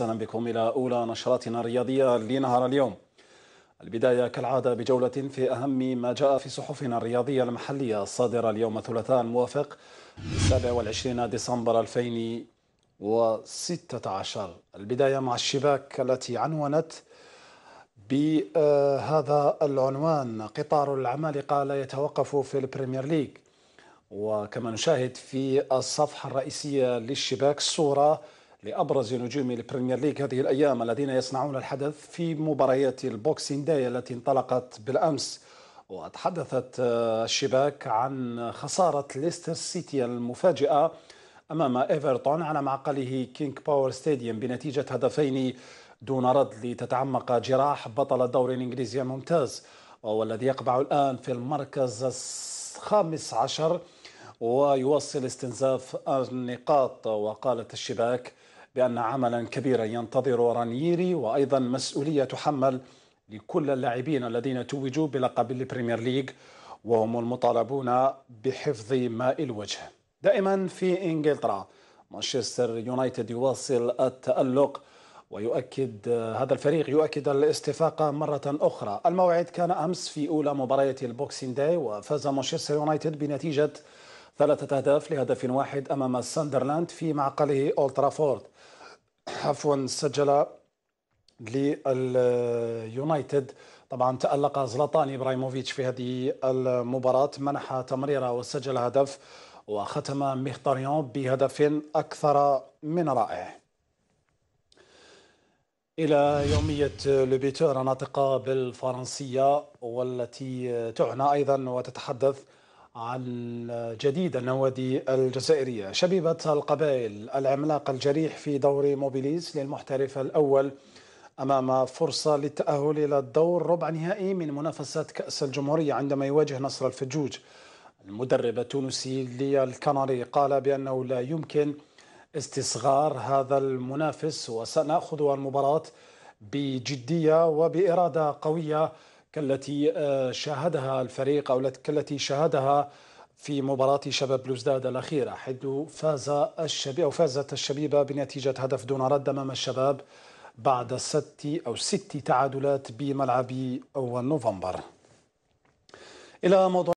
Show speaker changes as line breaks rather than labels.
أهلا بكم إلى أولى نشراتنا الرياضية لنهار اليوم. البداية كالعادة بجولة في أهم ما جاء في صحفنا الرياضية المحلية الصادره اليوم الثلاثاء الموافق 27 ديسمبر 2016. البداية مع الشباك التي عنونت بهذا العنوان قطار العمالقه لا يتوقف في البريمير ليج. وكما نشاهد في الصفحة الرئيسية للشباك صورة لأبرز نجوم البريمير ليج هذه الأيام الذين يصنعون الحدث في مباريات ال Boxing Day التي انطلقت بالأمس. وتحدثت الشباك عن خسارة ليستر سيتي المفاجئة أمام إيفرتون على معقله كينج باور ستاديوم بنتيجة هدفين دون رد لتتعمق جراح بطل الدوري الإنجليزي الممتاز. والذي يقبع الآن في المركز الخامس عشر ويواصل استنزاف النقاط وقالت الشباك بأن عملا كبيرا ينتظر رانييري وأيضا مسؤولية تحمل لكل اللاعبين الذين توجوا بلقب البريمير ليج وهم المطالبون بحفظ ماء الوجه. دائما في إنجلترا مانشستر يونايتد يواصل التألق ويؤكد هذا الفريق يؤكد الاستفاقة مرة أخرى. الموعد كان أمس في أولى مباريات ال Boxing Day وفاز مانشستر يونايتد بنتيجة ثلاثة أهداف لهدف واحد أمام ساندرلاند في معقله أولترافورد عفوا سجل لليونايتد. طبعا تألق زلاتان إبراهيموفيتش في هذه المباراة منح تمريرة وسجل هدف وختم مخيتاريان بهدف أكثر من رائع. إلى يومية Le Buteur ناطقة بالفرنسية والتي تعنى أيضا وتتحدث عن جديد النوادي الجزائرية. شبيبة القبائل العملاق الجريح في دور موبيليز للمحترف الأول. أمام فرصة للتأهل إلى الدور ربع نهائي من منافسات كأس الجمهورية عندما يواجه نصر الفجوج. المدرب التونسي للكناري قال بأنه لا يمكن استصغار هذا المنافس وسنأخذ المباراة بجدية وبإرادة قوية. كالتي شاهدها الفريق أو كالتي شاهدها في مباراة شباب بلوزداد الأخيرة حيث فاز الشبيب أو فازت الشبيبة بنتيجة هدف دون رد أمام الشباب بعد ست أو ست تعادلات بملعب أول نوفمبر. إلى موضوع